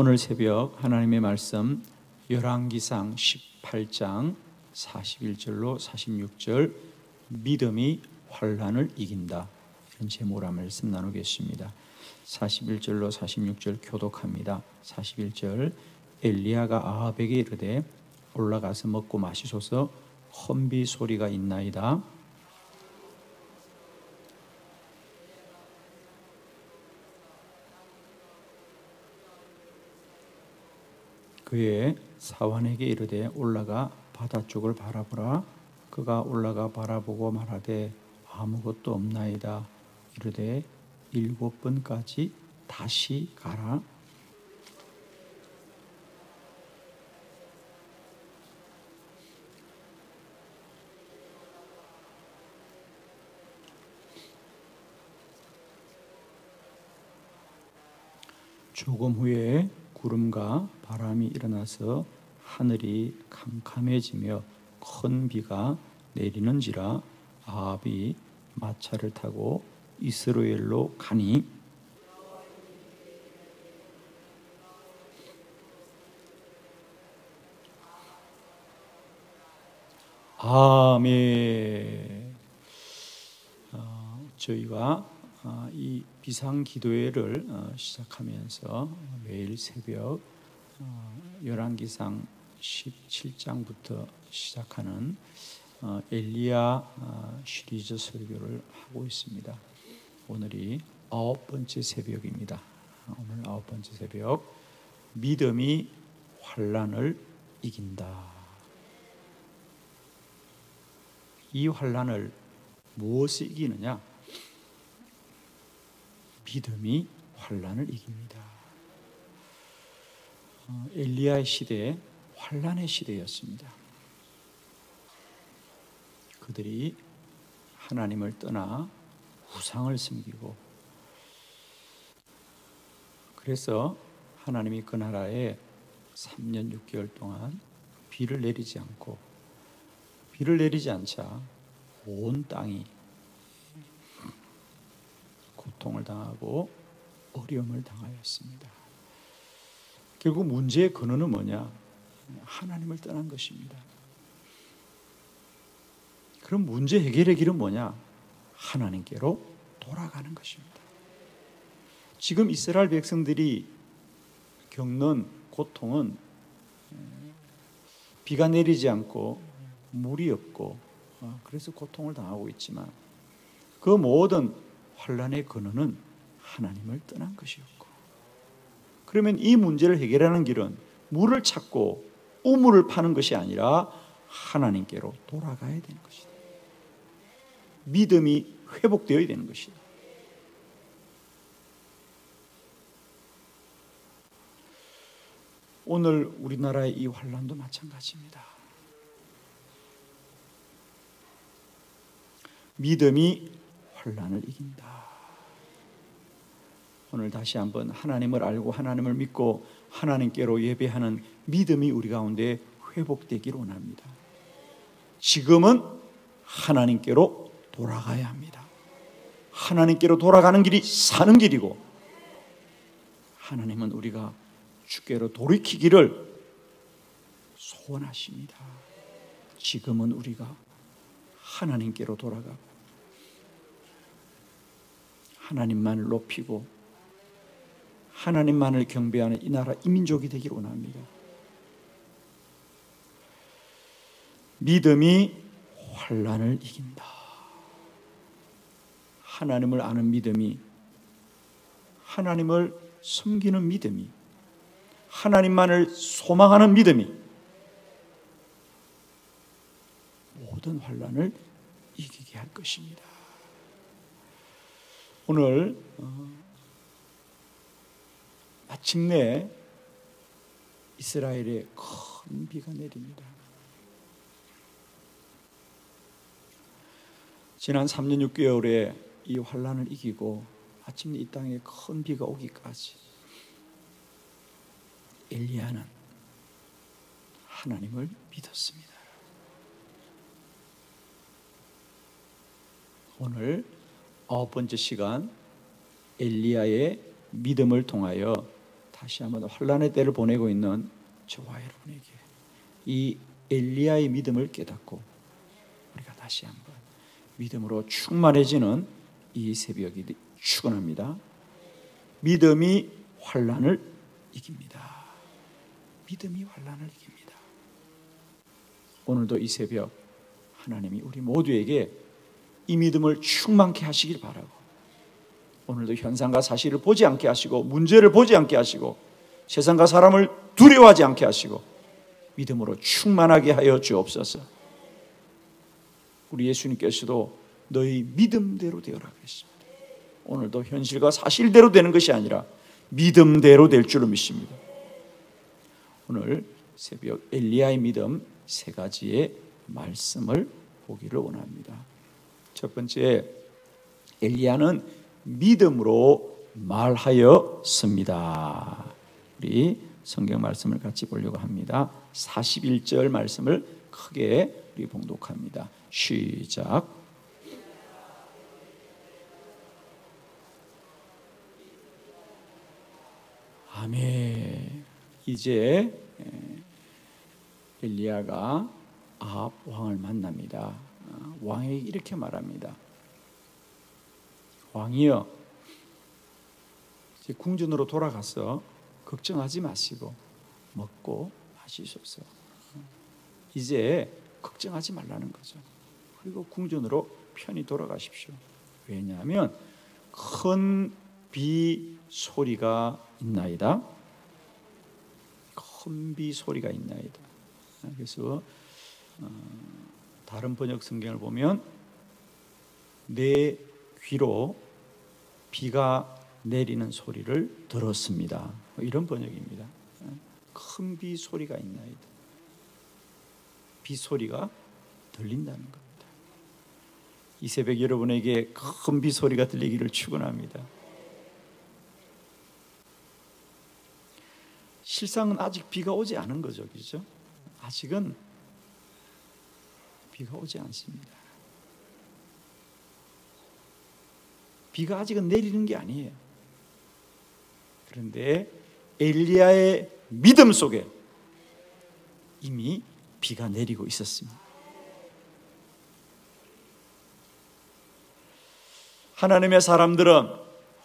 오늘 새벽 하나님의 말씀 열왕기상 18장 41절로 46절 믿음이 환란을 이긴다. 이런 제목으로 말씀 나누겠습니다. 41절로 46절 교독합니다. 41절 엘리야가 아합에게 이르되 올라가서 먹고 마시소서 헌비 소리가 있나이다. 그의 사환에게 이르되 올라가 바다 쪽을 바라보라. 그가 올라가 바라보고 말하되 아무것도 없나이다. 이르되 일곱 번까지 다시 가라. 조금 후에 구름과 바람이 일어나서 하늘이 캄캄해지며 큰 비가 내리는지라 아합이 마차를 타고 이스라엘로 가니 아멘. 어, 저희가 어, 이 비상 기도회를 어, 시작하면서 매일 새벽 어, 열왕기상 17장부터 시작하는 어, 엘리야 어, 시리즈 설교를 하고 있습니다. 오늘이 아홉 번째 새벽입니다. 오늘 아홉 번째 새벽 믿음이 환란을 이긴다. 이 환란을 무엇이 이기느냐? 믿음이 환란을 이깁니다. 엘리야의 시대 환란의 시대였습니다. 그들이 하나님을 떠나 우상을 섬기고 그래서 하나님이 그 나라에 3년 6개월 동안 비를 내리지 않고 비를 내리지 않자 온 땅이 고통을 당하고 어려움을 당하였습니다. 결국 문제의 근원은 뭐냐? 하나님을 떠난 것입니다. 그럼 문제 해결의 길은 뭐냐? 하나님께로 돌아가는 것입니다. 지금 이스라엘 백성들이 겪는 고통은 비가 내리지 않고 물이 없고 어, 그래서 고통을 당하고 있지만 그 모든 환란의 근원은 하나님을 떠난 것이었고 그러면 이 문제를 해결하는 길은 물을 찾고 우물을 파는 것이 아니라 하나님께로 돌아가야 되는 것이다. 믿음이 회복되어야 되는 것이다. 오늘 우리나라의 이 환란도 마찬가지입니다. 믿음이 환란을 이긴다. 오늘 다시 한번 하나님을 알고 하나님을 믿고 하나님께로 예배하는 믿음이 우리 가운데 회복되기를 원합니다. 지금은 하나님께로 돌아가야 합니다. 하나님께로 돌아가는 길이 사는 길이고 하나님은 우리가 주께로 돌이키기를 소원하십니다. 지금은 우리가 하나님께로 돌아가고 하나님만을 높이고 하나님만을 경배하는 이 나라 이민족이 되기를 원합니다. 믿음이 환란을 이긴다. 하나님을 아는 믿음이 하나님을 섬기는 믿음이 하나님만을 소망하는 믿음이 모든 환란을 이기게 할 것입니다. 오늘 어, 마침내 이스라엘에 큰 비가 내립니다. 지난 3년 6개월에 이 환란을 이기고 마침내 이 땅에 큰 비가 오기까지 엘리야는 하나님을 믿었습니다. 오늘 아홉 번째 시간 엘리야의 믿음을 통하여 다시 한번 환란의 때를 보내고 있는 저와 여러분에게 이 엘리야의 믿음을 깨닫고 우리가 다시 한번 믿음으로 충만해지는 이 새벽이 축원합니다. 믿음이 환란을 이깁니다. 믿음이 환란을 이깁니다. 오늘도 이 새벽 하나님이 우리 모두에게 이 믿음을 충만케 하시길 바라고 오늘도 현상과 사실을 보지 않게 하시고 문제를 보지 않게 하시고 세상과 사람을 두려워하지 않게 하시고 믿음으로 충만하게 하여 주옵소서. 우리 예수님께서도 너희 믿음대로 되어라 그랬습니다. 오늘도 현실과 사실대로 되는 것이 아니라 믿음대로 될 줄을 믿습니다. 오늘 새벽 엘리야의 믿음 세 가지의 말씀을 보기를 원합니다. 첫 번째 엘리야는 믿음으로 말하였습니다. 우리 성경 말씀을 같이 보려고 합니다. 41절 말씀을 크게 우리 봉독합니다. 시작. 아멘. 이제 엘리야가 아합 왕을 만납니다. 왕이 이렇게 말합니다. 왕이여, 이제 궁전으로 돌아가서 걱정하지 마시고 먹고 마시소서. 이제 걱정하지 말라는 거죠. 그리고 궁전으로 편히 돌아가십시오. 왜냐하면 큰 비 소리가 있나이다. 큰 비 소리가 있나이다. 그래서 어, 다른 번역 성경을 보면 내 귀로 비가 내리는 소리를 들었습니다. 이런 번역입니다. 큰 비 소리가 있나이다. 비 소리가 들린다는 겁니다. 이 새벽 여러분에게 큰 비 소리가 들리기를 축원합니다. 실상은 아직 비가 오지 않은 거죠, 그죠? 아직은 비가 오지 않습니다. 비가 아직은 내리는 게 아니에요. 그런데 엘리야의 믿음 속에 이미 비가 내리고 있었습니다. 하나님의 사람들은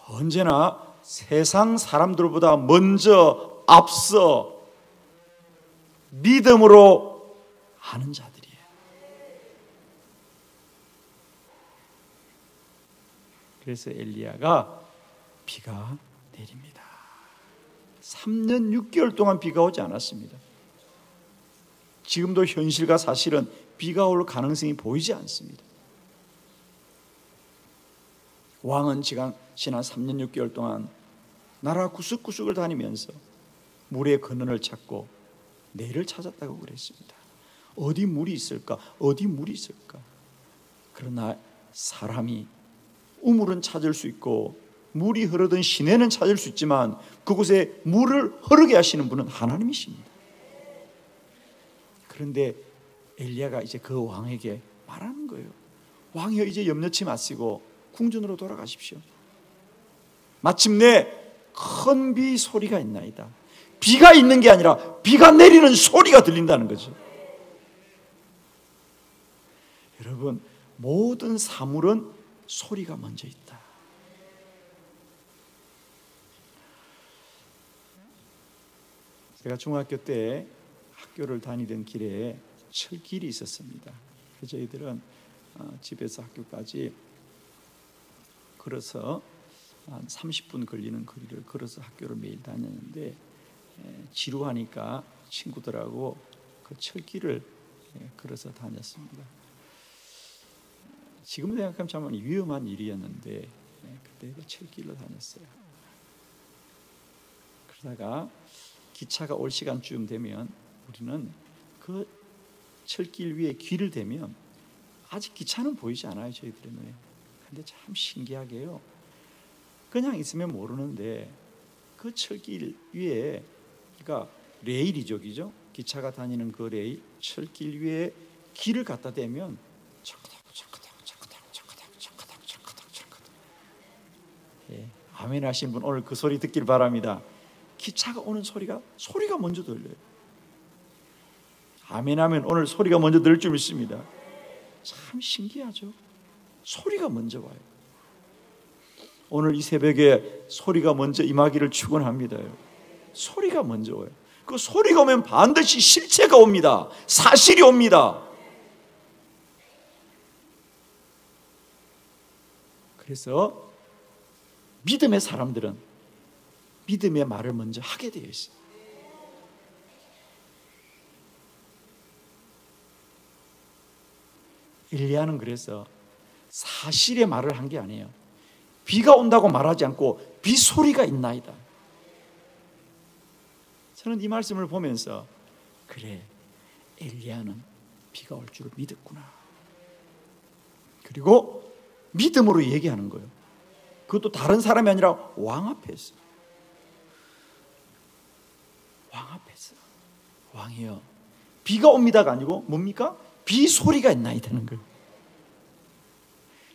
언제나 세상 사람들보다 먼저 앞서 믿음으로 하는 자들이에요. 그래서 엘리야가 비가 내립니다. 3년 6개월 동안 비가 오지 않았습니다. 지금도 현실과 사실은 비가 올 가능성이 보이지 않습니다. 왕은 지난, 지난 3년 6개월 동안 나라 구석구석을 다니면서 물의 근원을 찾고 내를 찾았다고 그랬습니다. 어디 물이 있을까? 어디 물이 있을까? 그러나 사람이 우물은 찾을 수 있고 물이 흐르던 시내는 찾을 수 있지만 그곳에 물을 흐르게 하시는 분은 하나님이십니다. 그런데 엘리야가 이제 그 왕에게 말하는 거예요. 왕이여 이제 염려치 마시고 궁전으로 돌아가십시오. 마침내 큰 비 소리가 있나이다. 비가 있는 게 아니라 비가 내리는 소리가 들린다는 거죠. 여러분, 모든 사물은 소리가 먼저 있다. 제가 중학교 때 학교를 다니던 길에 철길이 있었습니다. 저희들은 어, 집에서 학교까지 걸어서 한 30분 걸리는 거리를 걸어서 학교를 매일 다녔는데 지루하니까 친구들하고 그 철길을 걸어서 다녔습니다. 지금 생각하면 참 위험한 일이었는데 그때 그 철길로 다녔어요. 그러다가 기차가 올 시간쯤 되면 우리는 그 철길 위에 귀를 대면 아직 기차는 보이지 않아요 저희들의 눈에. 근데 참 신기하게요. 그냥 있으면 모르는데 그 철길 위에 그러니까 레일이죠, 그죠? 기차가 다니는 그 레일 철길 위에 길을 갖다 대면 차크닥 차크닥 차크닥 차크닥 차크닥 차크닥 차크닥 예, 아멘 하신 분 오늘 그 소리 듣길 바랍니다. 기차가 오는 소리가 소리가 먼저 들려요. 아멘 하면 오늘 소리가 먼저 들을 줄 믿습니다. 참 신기하죠. 소리가 먼저 와요. 오늘 이 새벽에 소리가 먼저 임하기를 축원합니다. 소리가 먼저 와요. 그 소리가 오면 반드시 실체가 옵니다. 사실이 옵니다. 그래서 믿음의 사람들은 믿음의 말을 먼저 하게 되어 있어요. 일리아는 그래서 사실의 말을 한 게 아니에요. 비가 온다고 말하지 않고 비 소리가 있나이다. 저는 이 말씀을 보면서 그래 엘리야는 비가 올 줄을 믿었구나. 그리고 믿음으로 얘기하는 거예요. 그것도 다른 사람이 아니라 왕 앞에서. 왕 앞에서. 왕이요. 비가 옵니다가 아니고 뭡니까? 비 소리가 있나야 되는 거예요.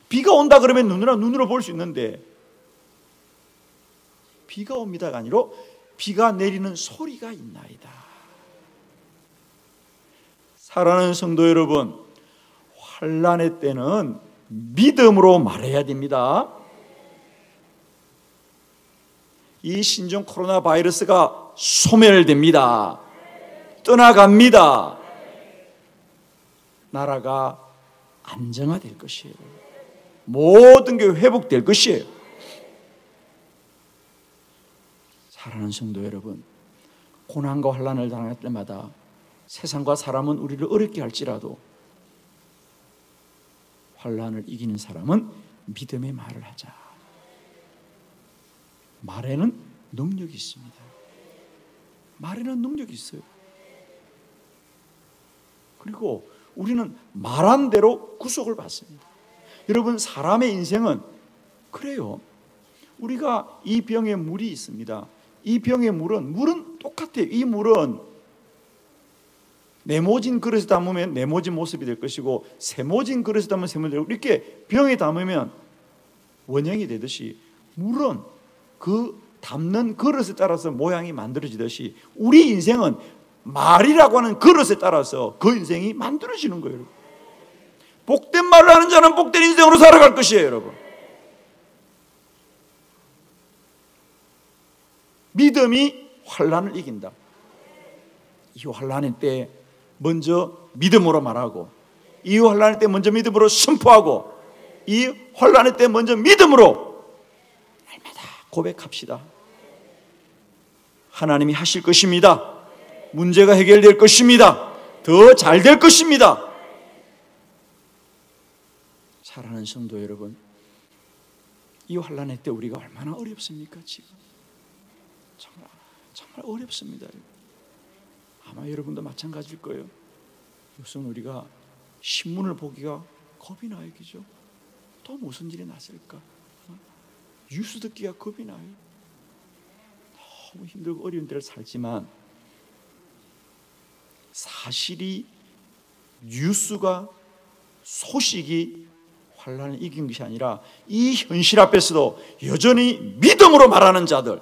비가 온다 그러면 눈으로 눈으로 볼 수 있는데 비가 옵니다가 아니라 비가 내리는 소리가 있나이다. 사랑하는 성도 여러분, 환란의 때는 믿음으로 말해야 됩니다. 이 신종 코로나 바이러스가 소멸됩니다. 떠나갑니다. 나라가 안정화될 것이에요. 모든 게 회복될 것이에요. 사랑하는 성도 여러분, 고난과 환란을 당할 때마다 세상과 사람은 우리를 어렵게 할지라도 환란을 이기는 사람은 믿음의 말을 하자. 말에는 능력이 있습니다. 말에는 능력이 있어요. 그리고 우리는 말한 대로 구속을 받습니다. 여러분, 사람의 인생은 그래요. 우리가 이 병에 물이 있습니다. 이 병의 물은, 물은 똑같아요. 이 물은 네모진 그릇에 담으면 네모진 모습이 될 것이고, 세모진 그릇에 담으면 세모진 이렇게 병에 담으면 원형이 되듯이, 물은 그 담는 그릇에 따라서 모양이 만들어지듯이, 우리 인생은 말이라고 하는 그릇에 따라서 그 인생이 만들어지는 거예요. 복된 말을 하는 자는 복된 인생으로 살아갈 것이에요, 여러분. 믿음이 환란을 이긴다. 이 환란의 때 먼저 믿음으로 말하고 이 환란의 때 먼저 믿음으로 선포하고 이 환란의 때 먼저 믿음으로 고백합시다. 하나님이 하실 것입니다. 문제가 해결될 것입니다. 더 잘 될 것입니다. 사랑하는 성도 여러분, 이 환란의 때 우리가 얼마나 어렵습니까 지금? 정말 정말 어렵습니다. 아마 여러분도 마찬가지일 거예요. 우선 우리가 신문을 보기가 겁이 나요, 그죠? 또 무슨 일이 났을까? 어? 뉴스 듣기가 겁이 나요. 너무 힘들고 어려운 데를 살지만 사실이 뉴스가 소식이 환란을 이긴 것이 아니라 이 현실 앞에서도 여전히 믿음으로 말하는 자들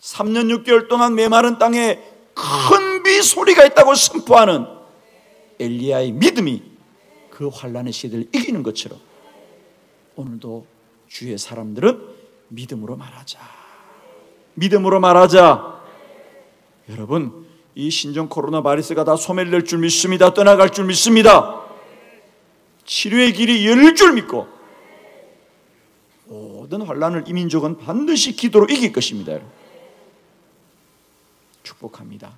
3년 6개월 동안 메마른 땅에 큰 비 소리가 있다고 선포하는 엘리야의 믿음이 그 환란의 시대를 이기는 것처럼 오늘도 주의 사람들은 믿음으로 말하자. 믿음으로 말하자. 여러분, 이 신종 코로나 바이러스가 다 소멸될 줄 믿습니다. 떠나갈 줄 믿습니다. 치료의 길이 열릴 줄 믿고 모든 환란을 이 민족은 반드시 기도로 이길 것입니다. 축복합니다.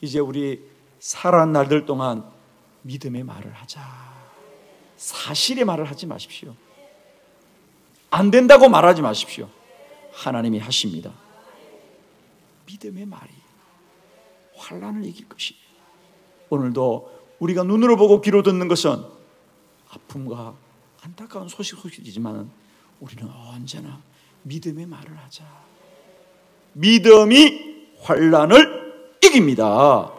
이제 우리 살아난 날들 동안 믿음의 말을 하자. 사실의 말을 하지 마십시오. 안 된다고 말하지 마십시오. 하나님이 하십니다. 믿음의 말이 환란을 이길 것이에요. 오늘도 우리가 눈으로 보고 귀로 듣는 것은 아픔과 안타까운 소식 소식이지만 우리는 언제나 믿음의 말을 하자. 믿음이 환란을 이깁니다.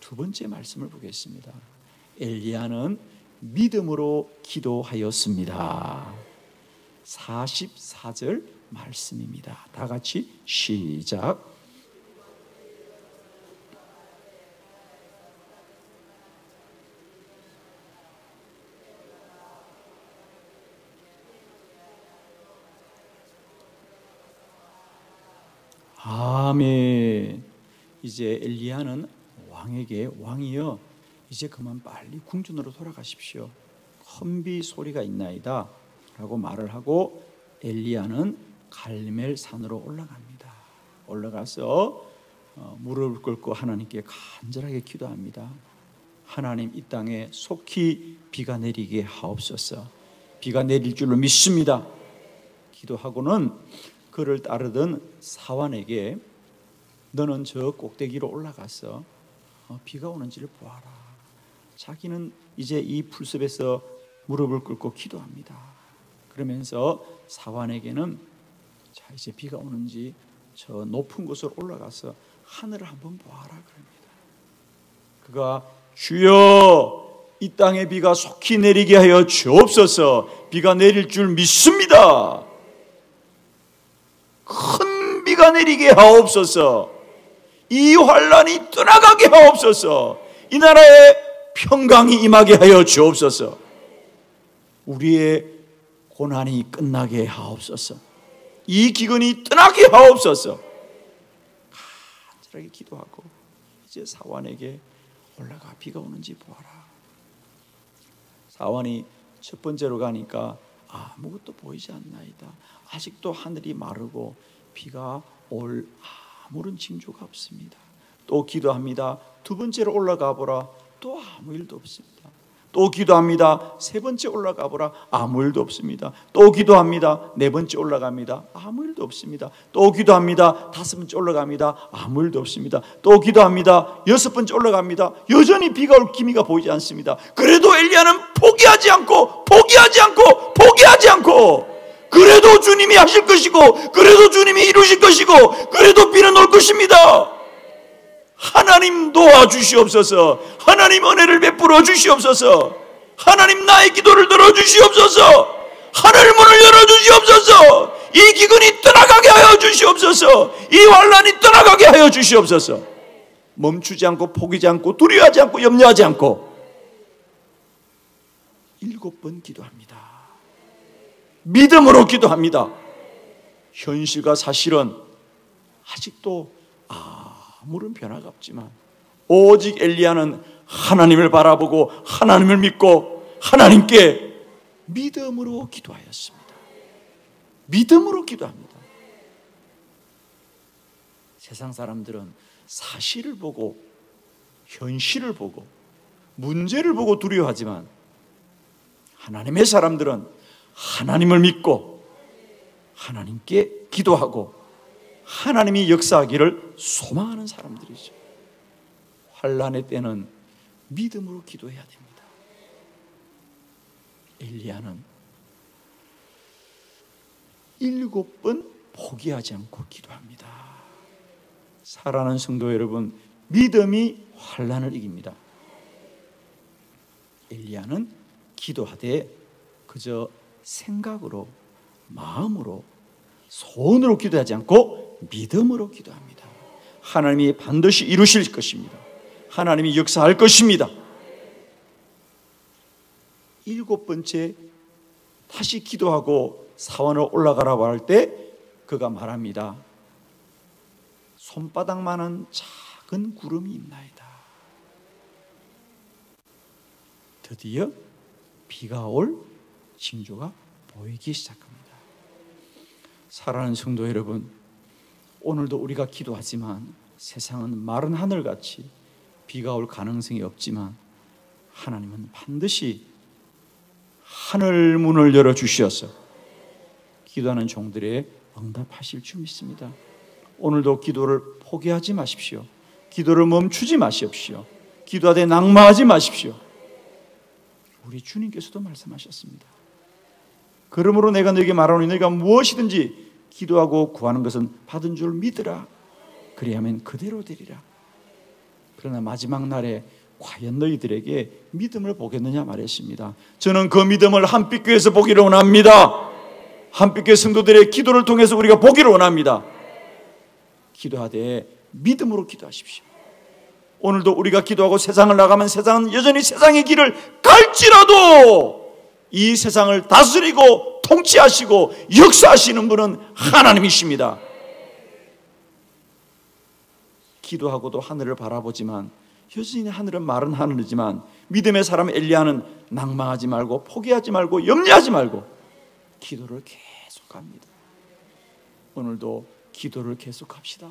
두 번째 말씀을 보겠습니다. 엘리야는 믿음으로 기도하였습니다. 44절 말씀입니다. 다 같이 시작. 아멘. 이제 엘리야는 왕에게 왕이여 이제 그만 빨리 궁전으로 돌아가십시오. 험비 소리가 있나이다. 라고 말을 하고 엘리야는 갈멜 산으로 올라갑니다. 올라가서 어, 무릎을 꿇고 하나님께 간절하게 기도합니다. 하나님 이 땅에 속히 비가 내리게 하옵소서. 비가 내릴 줄로 믿습니다. 기도하고는 그를 따르던 사환에게 너는 저 꼭대기로 올라가서 어, 비가 오는지를 보아라. 자기는 이제 이 풀숲에서 무릎을 꿇고 기도합니다. 그러면서 사환에게는 자 이제 비가 오는지 저 높은 곳으로 올라가서 하늘을 한번 보아라 그럽니다. 그가 주여 이 땅에 비가 속히 내리게 하여 주옵소서 비가 내릴 줄 믿습니다. 큰 비가 내리게 하옵소서. 이 환란이 떠나가게 하옵소서. 이 나라에 평강이 임하게 하여 주옵소서. 우리의 고난이 끝나게 하옵소서. 이 기근이 떠나게 하옵소서. 간절하게 기도하고 이제 사환에게 올라가 비가 오는지 보아라. 사환이 첫 번째로 가니까 아무것도 보이지 않나이다. 아직도 하늘이 마르고 비가 올 아무런 징조가 없습니다. 또 기도합니다. 두 번째로 올라가 보라. 또 아무 일도 없습니다. 또 기도합니다. 세 번째 올라가 보라. 아무 일도 없습니다. 또 기도합니다. 네 번째 올라갑니다. 아무 일도 없습니다. 또 기도합니다. 다섯 번째 올라갑니다. 아무 일도 없습니다. 또 기도합니다. 여섯 번째 올라갑니다. 여전히 비가 올 기미가 보이지 않습니다. 그래도 엘리야는 포기하지 않고 포기하지 않고 포기하지 않고 그래도 주님이 하실 것이고 그래도 주님이 이루실 것이고 그래도 비는 올 것입니다. 하나님 도와주시옵소서. 하나님 은혜를 베풀어 주시옵소서. 하나님 나의 기도를 들어주시옵소서. 하늘 문을 열어주시옵소서. 이 기근이 떠나가게 하여 주시옵소서. 이 환란이 떠나가게 하여 주시옵소서. 멈추지 않고 포기지 않고 두려워하지 않고 염려하지 않고 일곱 번 기도합니다. 믿음으로 기도합니다. 현실과 사실은 아직도 아 무런 변화가 없지만 오직 엘리야는 하나님을 바라보고 하나님을 믿고 하나님께 믿음으로 기도하였습니다. 믿음으로 기도합니다. 세상 사람들은 사실을 보고 현실을 보고 문제를 보고 두려워하지만 하나님의 사람들은 하나님을 믿고 하나님께 기도하고 하나님이 역사하기를 소망하는 사람들이죠. 환란의 때는 믿음으로 기도해야 됩니다. 엘리야는 일곱 번 포기하지 않고 기도합니다. 사랑하는 성도 여러분, 믿음이 환란을 이깁니다. 엘리야는 기도하되 그저 생각으로 마음으로 손으로 기도하지 않고 믿음으로 기도합니다. 하나님이 반드시 이루실 것입니다. 하나님이 역사할 것입니다. 일곱 번째 다시 기도하고 사원을 올라가라고 할 때 그가 말합니다. 손바닥만한 작은 구름이 있나이다. 드디어 비가 올 징조가 보이기 시작합니다. 사랑하는 성도 여러분, 오늘도 우리가 기도하지만 세상은 마른 하늘같이 비가 올 가능성이 없지만 하나님은 반드시 하늘 문을 열어 주셔서 기도하는 종들의 응답하실 줄 믿습니다. 오늘도 기도를 포기하지 마십시오. 기도를 멈추지 마십시오. 기도하되 낙마하지 마십시오. 우리 주님께서도 말씀하셨습니다. 그러므로 내가 너에게 말하노니 너희가 무엇이든지 기도하고 구하는 것은 받은 줄 믿으라. 그리하면 그대로 되리라. 그러나 마지막 날에 과연 너희들에게 믿음을 보겠느냐 말했습니다. 저는 그 믿음을 한빛교에서 보기를 원합니다. 한빛교회 성도들의 기도를 통해서 우리가 보기를 원합니다. 기도하되 믿음으로 기도하십시오. 오늘도 우리가 기도하고 세상을 나가면 세상은 여전히 세상의 길을 갈지라도 이 세상을 다스리고 통치하시고 역사하시는 분은 하나님이십니다. 기도하고도 하늘을 바라보지만 여전히 하늘은 마른 하늘이지만 믿음의 사람 엘리야는 낭망하지 말고 포기하지 말고 염려하지 말고 기도를 계속합니다. 오늘도 기도를 계속합시다.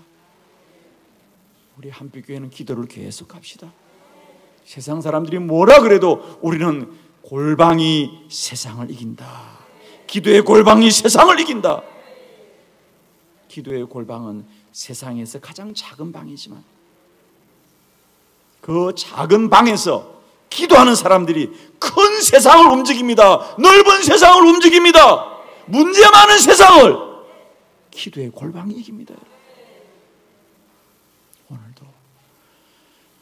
우리 한빛교회는 기도를 계속합시다. 세상 사람들이 뭐라 그래도 우리는 골방이 세상을 이긴다. 기도의 골방이 세상을 이긴다. 기도의 골방은 세상에서 가장 작은 방이지만 그 작은 방에서 기도하는 사람들이 큰 세상을 움직입니다. 넓은 세상을 움직입니다. 문제 많은 세상을 기도의 골방이 이깁니다. 오늘도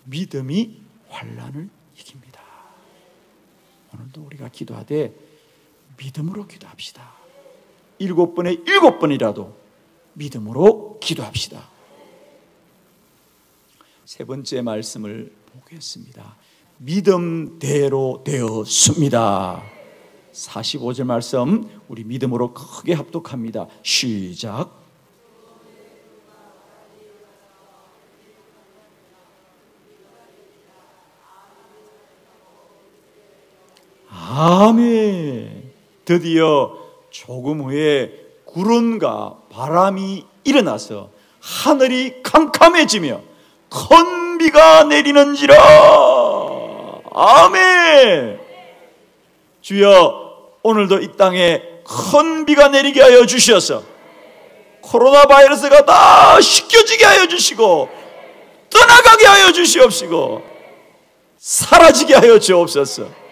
믿음이 환란을 이깁니다. 오늘도 우리가 기도하되 믿음으로 기도합시다. 일곱 번에 일곱 번이라도 믿음으로 기도합시다. 세 번째 말씀을 보겠습니다. 믿음대로 되었습니다. 45절 말씀 우리 믿음으로 크게 합독합니다. 시작. 아멘. 드디어 조금 후에 구름과 바람이 일어나서 하늘이 캄캄해지며 큰 비가 내리는지라. 아멘. 주여 오늘도 이 땅에 큰 비가 내리게 하여 주셔서 코로나 바이러스가 다 씻겨지게 하여 주시고 떠나가게 하여 주시옵시고 사라지게 하여 주옵소서.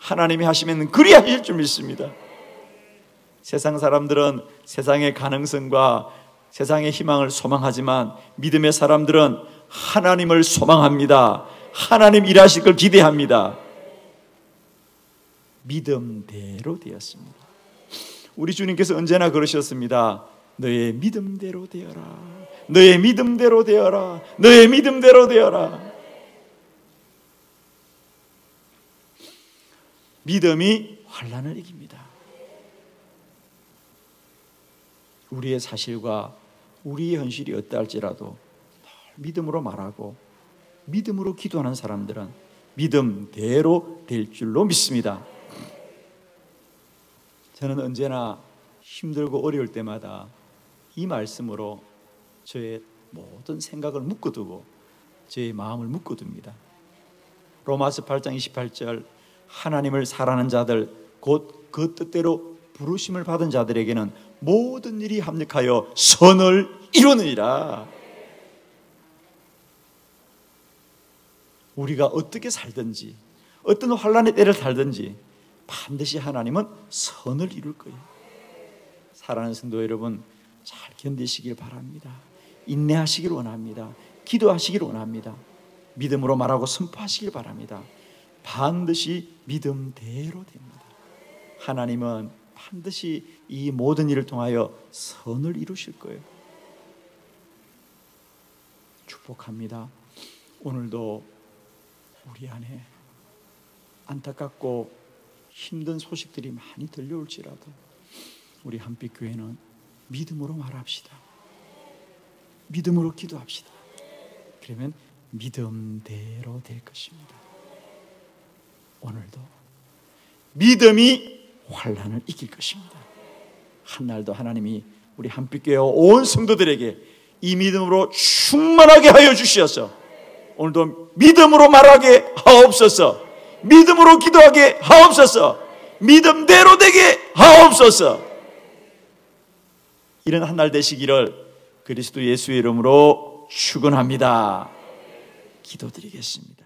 하나님이 하시면 그리 하실 줄 믿습니다. 세상 사람들은 세상의 가능성과 세상의 희망을 소망하지만 믿음의 사람들은 하나님을 소망합니다. 하나님 일하실 걸 기대합니다. 믿음대로 되었습니다. 우리 주님께서 언제나 그러셨습니다. 너의 믿음대로 되어라. 너의 믿음대로 되어라. 너의 믿음대로 되어라. 믿음이 환란을 이깁니다. 우리의 사실과 우리의 현실이 어떠할지라도 믿음으로 말하고 믿음으로 기도하는 사람들은 믿음대로 될 줄로 믿습니다. 저는 언제나 힘들고 어려울 때마다 이 말씀으로 저의 모든 생각을 묶어두고 저의 마음을 묶어둡니다. 로마서 8장 28절 하나님을 사랑하는 자들 곧 그 뜻대로 부르심을 받은 자들에게는 모든 일이 합력하여 선을 이루느니라. 우리가 어떻게 살든지 어떤 환란의 때를 살든지 반드시 하나님은 선을 이룰 거예요. 사랑하는 성도 여러분 잘 견디시길 바랍니다. 인내하시길 원합니다. 기도하시길 원합니다. 믿음으로 말하고 선포하시길 바랍니다. 반드시 믿음대로 됩니다. 하나님은 반드시 이 모든 일을 통하여 선을 이루실 거예요. 축복합니다. 오늘도 우리 안에 안타깝고 힘든 소식들이 많이 들려올지라도 우리 한빛 교회는 믿음으로 말합시다. 믿음으로 기도합시다. 그러면 믿음대로 될 것입니다. 오늘도 믿음이 환란을 이길 것입니다. 한날도 하나님이 우리 한빛교회 온 성도들에게 이 믿음으로 충만하게 하여 주시어서 오늘도 믿음으로 말하게 하옵소서. 믿음으로 기도하게 하옵소서. 믿음대로 되게 하옵소서. 이런 한 날 되시기를 그리스도 예수의 이름으로 축원합니다. 기도드리겠습니다.